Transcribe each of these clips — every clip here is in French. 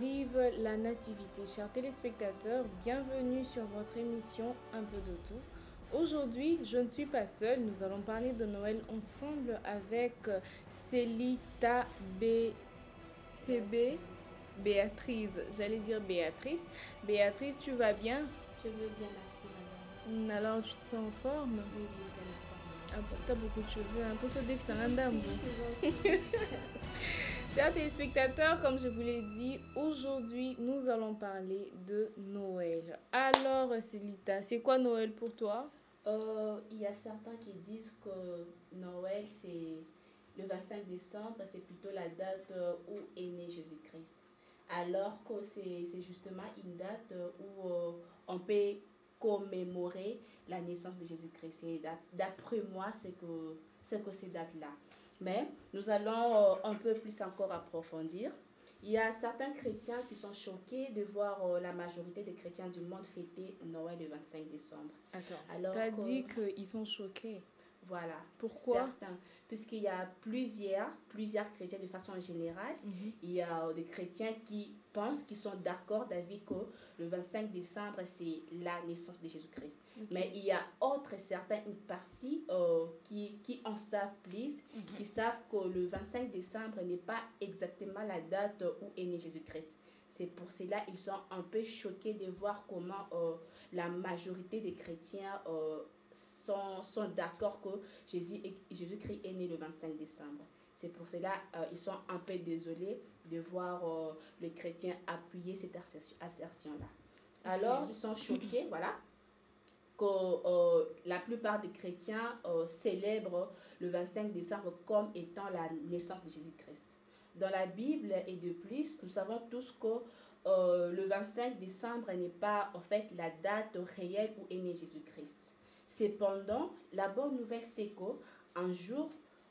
Nativité. Chers téléspectateurs, bienvenue sur votre émission Un peu de tout. Aujourd'hui, je ne suis pas seule, nous allons parler de Noël ensemble avec Célita B. CB Béatrice. J'allais dire Béatrice. Béatrice, tu vas bien? Je veux bien, merci madame. Hmm, Alors, tu te sens en forme? Oui, oui, bien, Ah beaucoup de cheveux, un peu ce. Chers téléspectateurs, comme je vous l'ai dit, aujourd'hui nous allons parler de Noël. Alors, Célita, c'est quoi Noël pour toi? Euh, il y a certains qui disent que Noël, c'est le 25 décembre, c'est plutôt la date euh, où est né Jésus-Christ. Alors que c'est justement une date euh, où euh, on peut commémorer la naissance de Jésus-Christ. Et d'ap- D'après moi, c'est que c'est que ces dates-là. Mais nous allons euh, un peu plus encore approfondir. Il y a certains chrétiens qui sont choqués de voir euh, la majorité des chrétiens du monde fêter Noël le 25 décembre. Attends, Alors t'as dit qu'ils sont choqués. Voilà. Pourquoi? Certains. Puisqu'il y a plusieurs, plusieurs chrétiens de façon générale. Mhm. Il y a euh, des chrétiens qui pensent, qui sont d'accord avec que le 25 décembre, c'est la naissance de Jésus-Christ. Mais il y a autre, certains, une partie euh, qui, qui en savent plus, qui savent que le 25 décembre n'est pas exactement la date où est né Jésus-Christ. C'est pour cela qu'ils sont un peu choqués de voir comment euh, la majorité des chrétiens euh, sont, sont d'accord que Jésus est- Jésus-Christ est né le 25 décembre. C'est pour cela euh, ils sont un peu désolés de voir euh, les chrétiens appuyer cette assertion- assertion-là. Alors, ils sont choqués, voilà, que euh, la plupart des chrétiens euh, célèbrent le 25 décembre comme étant la naissance de Jésus-Christ. Dans la Bible et de plus, nous savons tous que euh, le 25 décembre n'est pas en fait la date réelle où est né Jésus-Christ. Cependant, la bonne nouvelle c'est qu'un jour,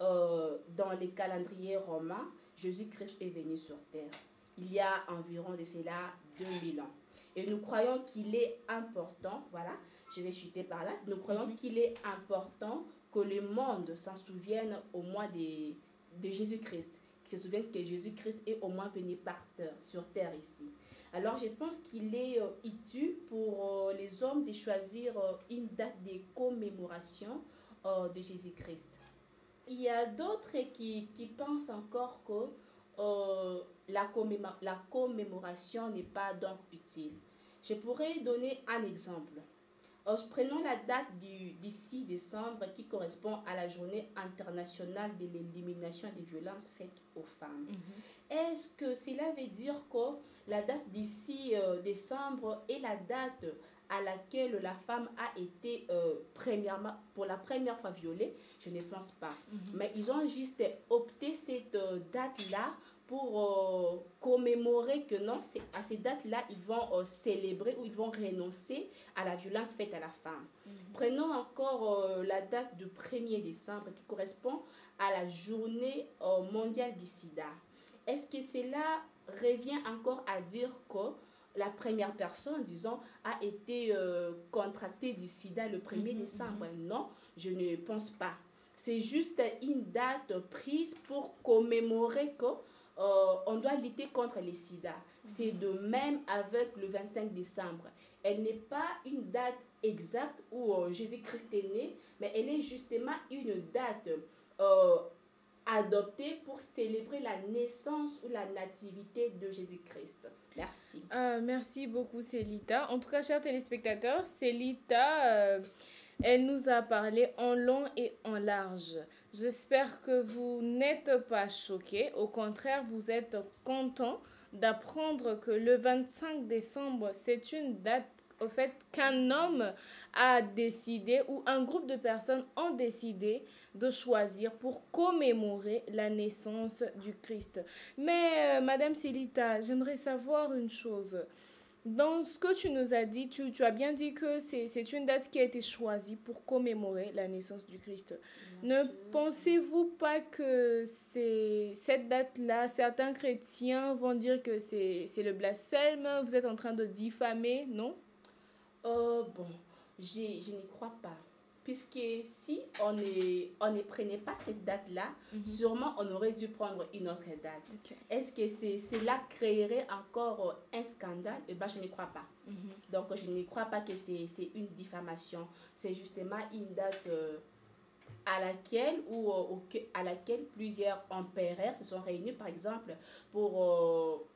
euh, dans les calendriers romains, Jésus-Christ est venu sur terre. Il y a environ de cela 2000 ans. Et nous croyons qu'il est important, voilà, je vais chuter par là, nous croyons Mhm. qu'il est important que le monde s'en souvienne au moins de, de Jésus-Christ, qui se souvienne que Jésus-Christ est au moins venu par terre, sur terre ici. Alors je pense qu'il est euh, utile pour euh, les hommes de choisir euh, une date de commémoration euh, de Jésus-Christ. Il y a d'autres qui, qui pensent encore que euh, la, la commémoration n'est pas donc utile. Je pourrais donner un exemple. Euh, prenons la date du, du 6 décembre qui correspond à la journée internationale de l'élimination des violences faites aux femmes. Mhm. Est-ce que cela veut dire que la date 6 euh, décembre est la date à laquelle la femme a été euh, premièrement, pour la première fois violée Je ne pense pas. Mhm. Mais ils ont juste opté cette euh, date-là pour euh, commémorer que non, à ces dates-là, ils vont euh, célébrer ou ils vont renoncer à la violence faite à la femme. Mhm. Prenons encore euh, la date du 1er décembre qui correspond à la journée mondiale du sida. Est-ce que cela revient encore à dire que la première personne, disons, a été euh, contractée du sida le 1er Mhm, décembre Non, je ne pense pas. C'est juste une date prise pour commémorer que euh, on doit lutter contre le sida. C'est de même avec le 25 décembre. Elle n'est pas une date exacte où euh, Jésus-Christ est né, mais elle est justement une date adoptée pour célébrer la naissance ou la nativité de Jésus-Christ. Merci. Euh, merci beaucoup, Célita. En tout cas, chers téléspectateurs, Célita, euh, elle nous a parlé en long et en large. J'espère que vous n'êtes pas choqués. Au contraire, vous êtes contents d'apprendre que le 25 décembre, c'est une date au fait qu'un homme a décidé ou un groupe de personnes ont décidé de choisir pour commémorer la naissance du Christ. Mais euh, Madame Célita, j'aimerais savoir une chose. Dans ce que tu nous as dit, tu, tu as bien dit que c'est une date qui a été choisie pour commémorer la naissance du Christ. Ne pensez-vous pas que cette date-là, certains chrétiens vont dire que c'est le blasphème, vous êtes en train de diffamer, non? Euh, bon, je n'y crois pas. puisque si on ne on ne prenait pas cette date-là, Mhm. sûrement on aurait dû prendre une autre date. Est-ce que c'est cela créerait encore un scandale? Eh ben, je ne crois pas. Mhm. Donc, je ne crois pas que c'est une diffamation. C'est justement une date euh, à laquelle ou euh, au- à laquelle plusieurs empereurs se sont réunis, par exemple, pour, euh,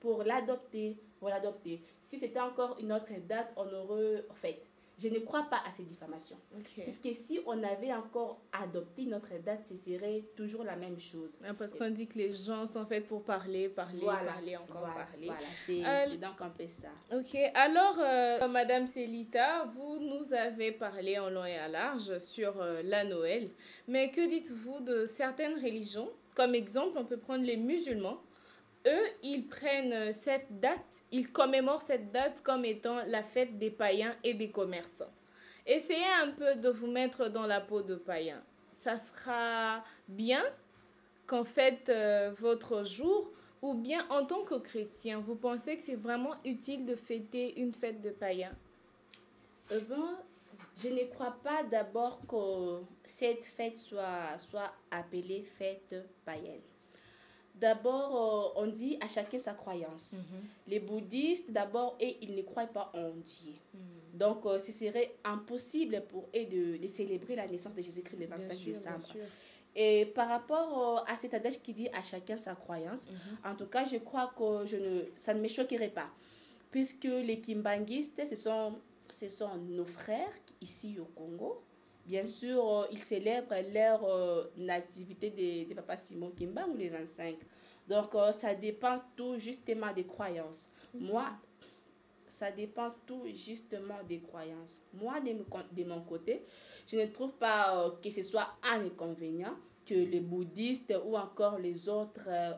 pour l'adopter. Pour l'adopter. Si c'était encore une autre date, on aurait... En fait, je ne crois pas à ces diffamations. Ok. Puisque si on avait encore adopté notre date, ce serait toujours la même chose. Ah, Parce qu'on dit que les gens sont faits pour parler, parler, Voilà, parler, encore voilà, parler. Voilà, c'est Euh, donc un peu ça. Ok, alors, euh, Madame Célita, vous nous avez parlé en long et en large sur euh, la Noël. Mais que dites-vous de certaines religions? Comme exemple, on peut prendre les musulmans. Eux, ils prennent euh, cette date, ils commémorent cette date comme étant la fête des païens et des commerçants. Essayez un peu de vous mettre dans la peau de païen. Ça sera bien qu'en faites euh, votre jour ou bien en tant que chrétien, vous pensez que c'est vraiment utile de fêter une fête de païen? Ben, je ne crois pas d'abord que cette fête soit, soit appelée fête païenne. D'abord, euh, on dit à chacun sa croyance. Les bouddhistes, d'abord, et ils ne croient pas en Dieu. Donc, euh, ce serait impossible pour eux de, de célébrer la naissance de Jésus-Christ le 25 décembre. Et par rapport euh, à cet adage qui dit à chacun sa croyance, en tout cas, je crois que je ne, ça ne me choquerait pas. Puisque les kimbanguistes, ce sont, ce sont nos frères ici au Congo. Bien sûr, euh, ils célèbrent leur euh, nativité de, de Papa Simon Kimbang le 25. Donc, euh, ça dépend tout justement des croyances. Moi, ça dépend tout justement des croyances. Moi, de, mon- de mon côté, je ne trouve pas que ce soit un inconvénient que les bouddhistes ou encore les autres euh,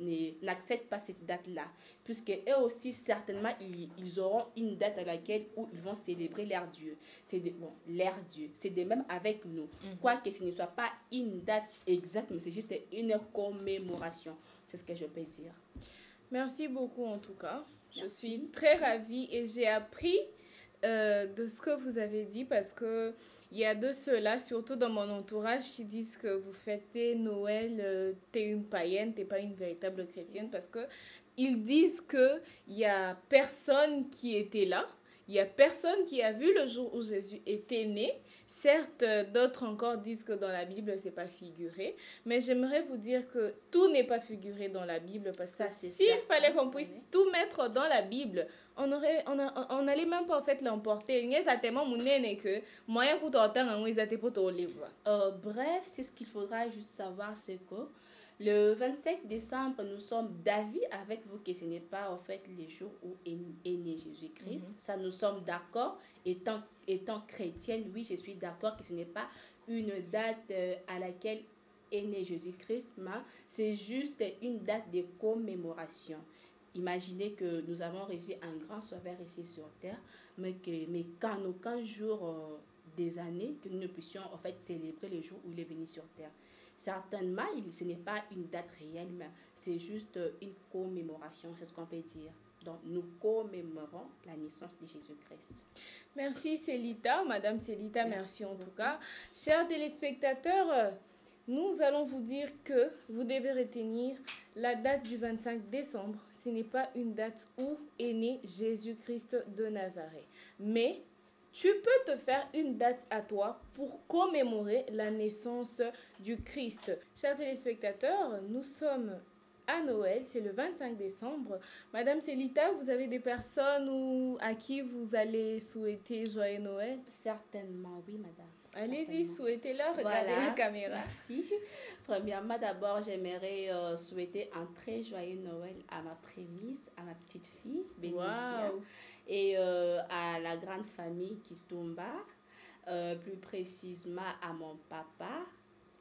euh, n'acceptent pas cette date-là. Puisque eux aussi, certainement, ils, ils auront une date à laquelle où ils vont célébrer leur Dieu. C'est de, bon, leur Dieu. C'est de même avec nous. Quoique ce ne soit pas une date exacte, mais c'est juste une commémoration. C'est ce que je peux dire. Merci beaucoup en tout cas. Je suis très ravie et j'ai appris euh, de ce que vous avez dit parce que il y a de ceux-là, surtout dans mon entourage, qui disent que vous fêtez Noël, euh, t'es une païenne, t'es pas une véritable chrétienne parce que ils disent que il y a personne qui était là, il y a personne qui a vu le jour où Jésus était né. Certes, d'autres encore disent que dans la Bible c'est pas figuré, mais j'aimerais vous dire que tout n'est pas figuré dans la Bible parce Ça, que s'il fallait qu'on puisse tout mettre dans la Bible, on aurait on a, on allait même pas en fait l'emporter. Tellement munene que moyen pour t'entendre ton livre. Bref, c'est ce qu'il faudra juste savoir, c'est que le 25 décembre, nous sommes d'avis avec vous que ce n'est pas en fait le jour où est, est né Jésus-Christ. Ça, nous sommes d'accord. Étant, étant chrétienne, oui, je suis d'accord que ce n'est pas une date euh, à laquelle est né Jésus-Christ, mais c'est juste une date de commémoration. Imaginez que nous avons réussi un grand sauveur ici sur terre, mais que mais qu'en aucun jour euh, des années que nous ne puissions en fait célébrer le jour où il est venu sur terre. Certainement, ce n'est pas une date réelle, mais c'est juste euh, une commémoration, c'est ce qu'on peut dire. Donc, nous commémorons la naissance de Jésus-Christ. Merci Célita, Madame Célita, merci, Merci en tout cas. Chers téléspectateurs, euh, nous allons vous dire que vous devez retenir la date du 25 décembre. Ce n'est pas une date où est né Jésus-Christ de Nazareth. Mais tu peux te faire une date à toi pour commémorer la naissance du Christ. Chers téléspectateurs, nous sommes à Noël, c'est le 25 décembre. Madame Célita, vous avez des personnes ou à qui vous allez souhaiter joyeux Noël? Certainement, oui, madame. Allez-y, souhaitez-leur, regardez Voilà. la caméra. Merci. Premièrement, d'abord, j'aimerais euh, souhaiter un très joyeux Noël à ma prémisse, à ma petite fille, Bénicia, Waouh. Et euh, à la grande famille Kitumba, euh, plus précisément à mon papa,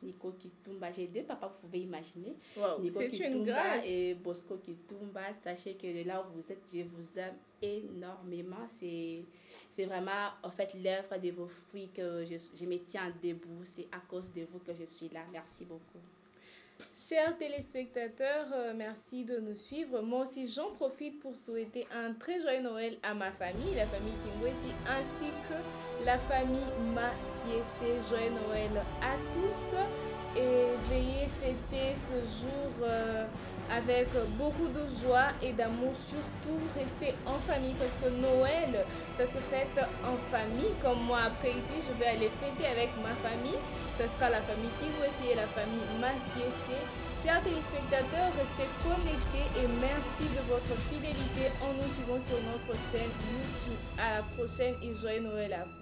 Nico Kitumba. J'ai deux papas, vous pouvez imaginer. Waouh, Nico C'est une Kitumba grâce. et Bosco Kitumba. Sachez que de là où vous êtes, je vous aime énormément. C'est, c'est vraiment, en fait, l'œuvre de vos fruits que je, je me tiens debout. C'est à cause de vous que je suis là. Merci beaucoup. Chers téléspectateurs, euh, merci de nous suivre. Moi aussi, j'en profite pour souhaiter un très joyeux Noël à ma famille, la famille Kingwesi, ainsi que la famille Makiese. Joyeux Noël à tous et veillez fêter ce jour euh, avec beaucoup de joie et d'amour. Surtout, restez en famille parce que Noël, ça se fête en famille. Comme moi, après ici, je vais aller fêter avec ma famille. Ce sera la famille Kigwesi et la famille Makiese. Chers téléspectateurs, restez connectés et merci de votre fidélité en nous suivant sur notre chaîne YouTube. À la prochaine et joyeux Noël à vous.